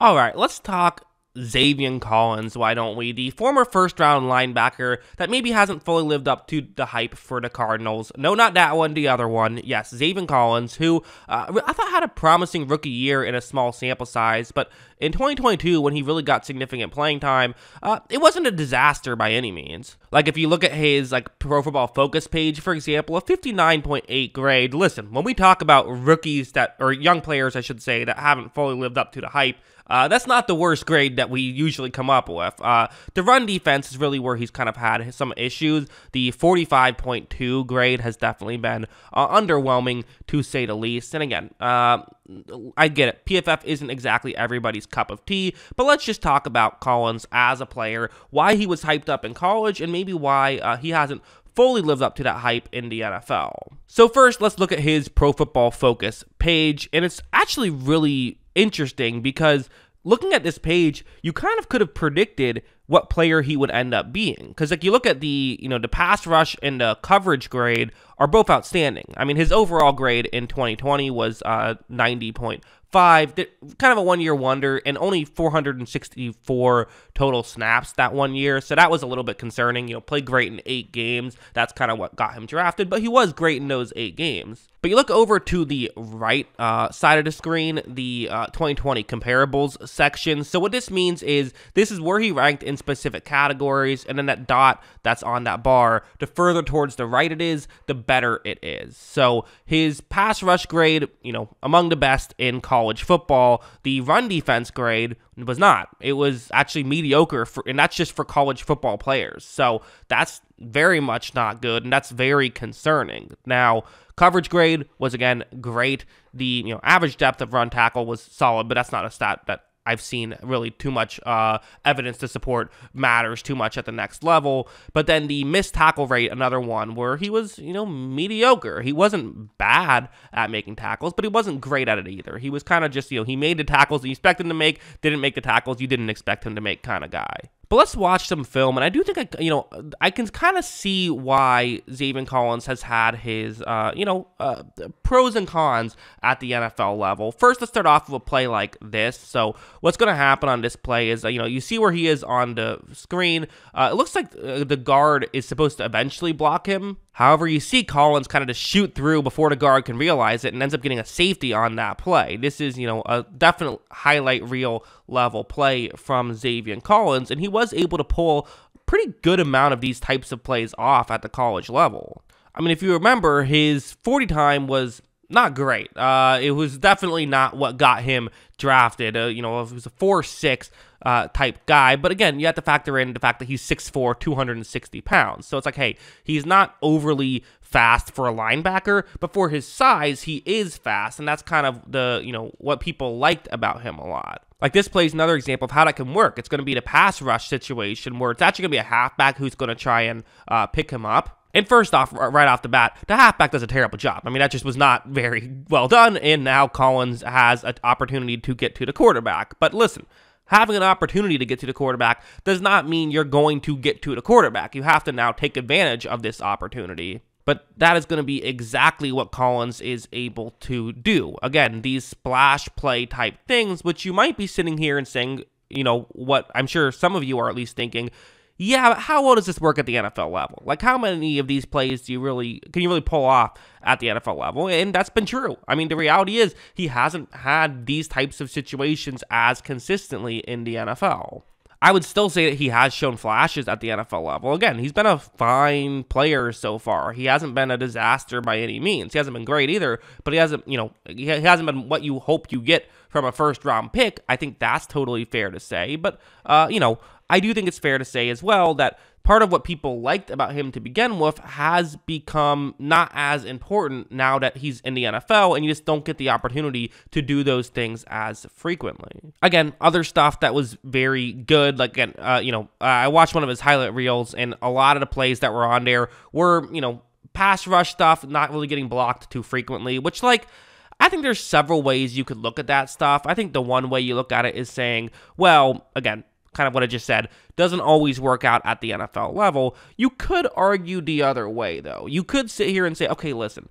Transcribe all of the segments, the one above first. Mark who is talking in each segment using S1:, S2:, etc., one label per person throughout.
S1: All right, let's talk Zaven Collins, why don't we? The former first round linebacker that maybe hasn't fully lived up to the hype for the Cardinals. No, not that one, the other one. Yes, Zaven Collins, who uh, I thought had a promising rookie year in a small sample size, but in 2022, when he really got significant playing time, uh, it wasn't a disaster by any means. Like if you look at his like Pro Football Focus page, for example, a 59.8 grade. Listen, when we talk about rookies that or young players, I should say, that haven't fully lived up to the hype, uh, that's not the worst grade that we usually come up with. Uh, the run defense is really where he's kind of had some issues. The 45.2 grade has definitely been uh, underwhelming to say the least. And again, uh, I get it. PFF isn't exactly everybody's cup of tea, but let's just talk about Collins as a player, why he was hyped up in college, and maybe why uh, he hasn't fully lived up to that hype in the NFL. So, first, let's look at his Pro Football Focus page, and it's actually really interesting because looking at this page, you kind of could have predicted what player he would end up being. Because like you look at the you know the pass rush and the coverage grade are both outstanding. I mean his overall grade in 2020 was uh, 90.5, kind of a one year wonder, and only 464 total snaps that one year. So that was a little bit concerning. You know, played great in eight games. That's kind of what got him drafted, but he was great in those eight games. But you look over to the right uh, side of the screen, the uh, 2020 comparables section. So what this means is this is where he ranked in specific categories, and then that dot that's on that bar, the further towards the right it is, the better it is. So his pass rush grade, you know, among the best in college football. The run defense grade was not. It was actually mediocre, for, and that's just for college football players. So that's very much not good, and that's very concerning. Now, coverage grade was again great. The you know average depth of run tackle was solid, but that's not a stat that I've seen really too much uh, evidence to support matters too much at the next level. But then the missed tackle rate, another one where he was, you know, mediocre. He wasn't bad at making tackles, but he wasn't great at it either. He was kind of just, you know, he made the tackles you expected him to make, didn't make the tackles you didn't expect him to make kind of guy. But let's watch some film, and I do think I, you know, I can kind of see why Zaven Collins has had his, uh, you know, uh, pros and cons at the NFL level. First, let's start off with a play like this. So, what's going to happen on this play is, uh, you know, you see where he is on the screen. Uh, it looks like uh, the guard is supposed to eventually block him. However, you see Collins kind of just shoot through before the guard can realize it and ends up getting a safety on that play. This is, you know, a definite highlight reel level play from Zaven Collins, and he was able to pull pretty good amount of these types of plays off at the college level. I mean, if you remember, his 40 time was not great. Uh, it was definitely not what got him drafted. Uh, you know, it was a 4 6 uh, type guy. But again, you have to factor in the fact that he's 6'4, 260 pounds. So it's like, hey, he's not overly fast for a linebacker, but for his size, he is fast. And that's kind of the, you know, what people liked about him a lot. Like this plays another example of how that can work. It's going to be the pass rush situation where it's actually going to be a halfback who's going to try and uh, pick him up. And first off, right off the bat, the halfback does a terrible job. I mean, that just was not very well done. And now Collins has an opportunity to get to the quarterback. But listen, having an opportunity to get to the quarterback does not mean you're going to get to the quarterback. You have to now take advantage of this opportunity. But that is going to be exactly what Collins is able to do. Again, these splash play type things, which you might be sitting here and saying, you know, what I'm sure some of you are at least thinking, yeah, how well does this work at the NFL level? Like, how many of these plays do you really can you really pull off at the NFL level? And that's been true. I mean, the reality is he hasn't had these types of situations as consistently in the NFL. I would still say that he has shown flashes at the NFL level. Again, he's been a fine player so far. He hasn't been a disaster by any means. He hasn't been great either, but he hasn't, you know, he hasn't been what you hope you get from a first round pick. I think that's totally fair to say. But, uh, you know, I do think it's fair to say as well that part of what people liked about him to begin with has become not as important now that he's in the NFL and you just don't get the opportunity to do those things as frequently. Again, other stuff that was very good, like, again, uh, you know, I watched one of his highlight reels and a lot of the plays that were on there were, you know, pass rush stuff, not really getting blocked too frequently, which, like, I think there's several ways you could look at that stuff. I think the one way you look at it is saying, well, again, kind of what I just said, doesn't always work out at the NFL level. You could argue the other way, though. You could sit here and say, okay, listen,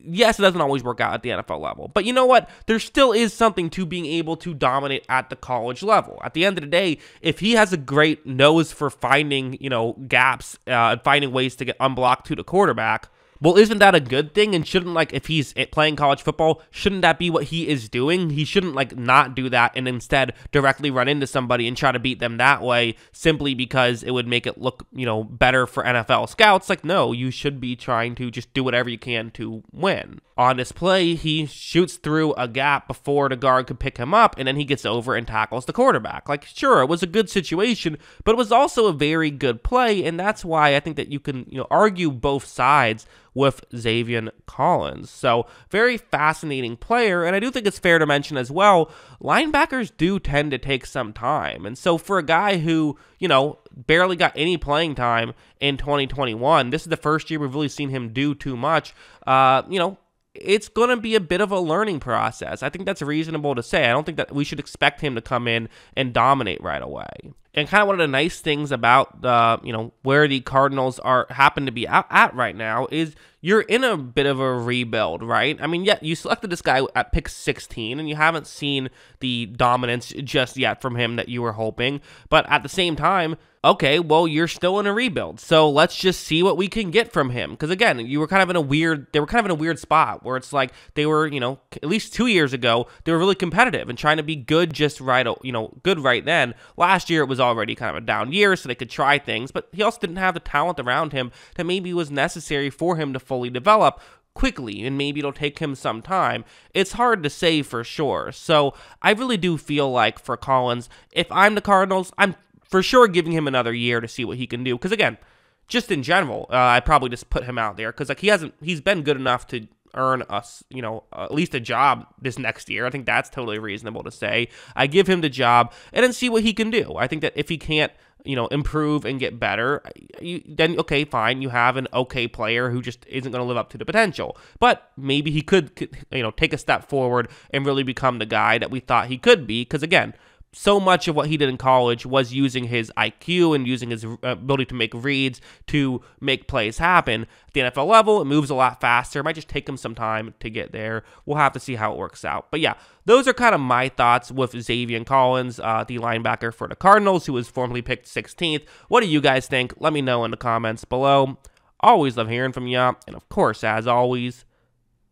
S1: yes, it doesn't always work out at the NFL level. But you know what? There still is something to being able to dominate at the college level. At the end of the day, if he has a great nose for finding, you know, gaps, uh, finding ways to get unblocked to the quarterback, well, isn't that a good thing? And shouldn't like if he's playing college football, shouldn't that be what he is doing? He shouldn't like not do that and instead directly run into somebody and try to beat them that way simply because it would make it look, you know, better for NFL scouts. Like no, you should be trying to just do whatever you can to win. On this play, he shoots through a gap before the guard could pick him up and then he gets over and tackles the quarterback. Like sure, it was a good situation, but it was also a very good play and that's why I think that you can, you know, argue both sides with Zaven Collins. So, very fascinating player. And I do think it's fair to mention as well, linebackers do tend to take some time. And so, for a guy who, you know, barely got any playing time in 2021, this is the first year we've really seen him do too much. Uh, you know, it's going to be a bit of a learning process. I think that's reasonable to say. I don't think that we should expect him to come in and dominate right away. And kind of one of the nice things about the, you know, where the Cardinals are happen to be at, at right now is you're in a bit of a rebuild, right? I mean, yeah, you selected this guy at pick 16 and you haven't seen the dominance just yet from him that you were hoping, but at the same time, okay, well, you're still in a rebuild. So let's just see what we can get from him. Because again, you were kind of in a weird, they were kind of in a weird spot where it's like they were, you know, at least two years ago, they were really competitive and trying to be good just right, you know, good right then. Last year, it was already kind of a down year, so they could try things, but he also didn't have the talent around him that maybe was necessary for him to fully develop quickly and maybe it'll take him some time. It's hard to say for sure. So I really do feel like for Collins, if I'm the Cardinals, I'm for sure giving him another year to see what he can do. Because again, just in general, uh, I probably just put him out there because like he hasn't, he's been good enough to earn us, you know, at least a job this next year. I think that's totally reasonable to say. I give him the job and then see what he can do. I think that if he can't you know, improve and get better, you, then okay, fine, you have an okay player who just isn't going to live up to the potential. But maybe he could, you know, take a step forward and really become the guy that we thought he could be. Because again, so much of what he did in college was using his IQ and using his uh, ability to make reads to make plays happen. At the NFL level, it moves a lot faster. It might just take him some time to get there. We'll have to see how it works out. But yeah, those are kind of my thoughts with Zaven Collins, uh, the linebacker for the Cardinals, who was formerly picked 16th. What do you guys think? Let me know in the comments below. Always love hearing from you. And of course, as always,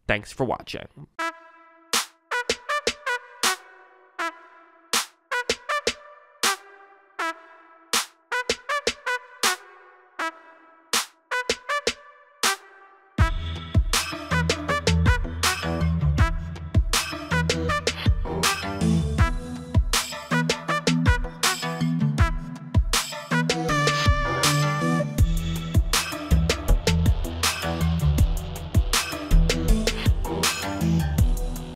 S1: thanks for watching.